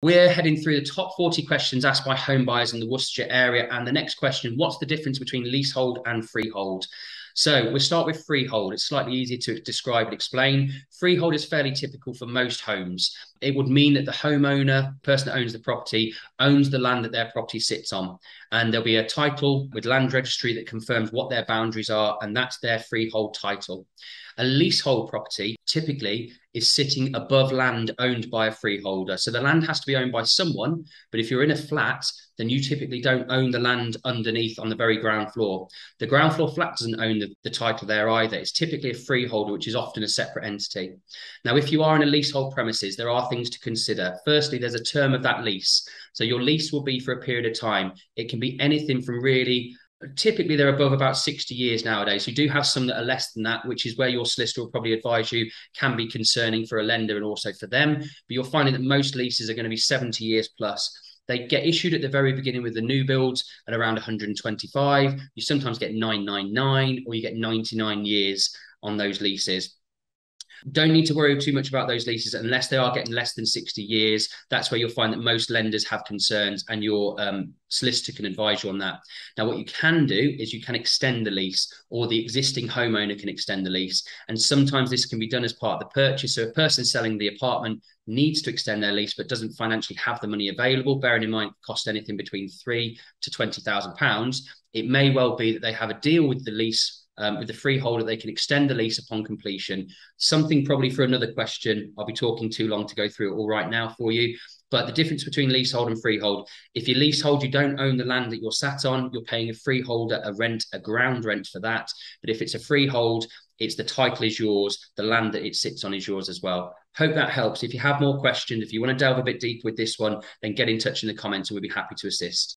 We're heading through the top 40 questions asked by home buyers in the Worcestershire area. And the next question What's the difference between leasehold and freehold? So we'll start with freehold. It's slightly easier to describe and explain. Freehold is fairly typical for most homes. It would mean that the homeowner, person that owns the property, owns the land that their property sits on. And there'll be a title with land registry that confirms what their boundaries are, and that's their freehold title. A leasehold property typically is sitting above land owned by a freeholder. So the land has to be owned by someone, but if you're in a flat, then you typically don't own the land underneath on the very ground floor. The ground floor flat doesn't own the, the title there either. It's typically a freeholder, which is often a separate entity. Now, if you are in a leasehold premises, there are things to consider. Firstly, there's a term of that lease. So your lease will be for a period of time. It can be anything from really typically they're above about 60 years nowadays. You do have some that are less than that, which is where your solicitor will probably advise you can be concerning for a lender and also for them. But you're finding that most leases are going to be 70 years plus. They get issued at the very beginning with the new builds at around 125. You sometimes get 999 or you get 99 years on those leases. Don't need to worry too much about those leases unless they are getting less than 60 years. That's where you'll find that most lenders have concerns and your um, solicitor can advise you on that. Now, what you can do is you can extend the lease or the existing homeowner can extend the lease. And sometimes this can be done as part of the purchase. So a person selling the apartment needs to extend their lease but doesn't financially have the money available, bearing in mind cost anything between three to twenty thousand pounds, it may well be that they have a deal with the lease um, with the freeholder, they can extend the lease upon completion. Something probably for another question. I'll be talking too long to go through it all right now for you. But the difference between leasehold and freehold, if you leasehold, you don't own the land that you're sat on. You're paying a freeholder a rent, a ground rent for that. But if it's a freehold, it's the title is yours, the land that it sits on is yours as well. Hope that helps. If you have more questions, if you want to delve a bit deeper with this one, then get in touch in the comments and we'll be happy to assist.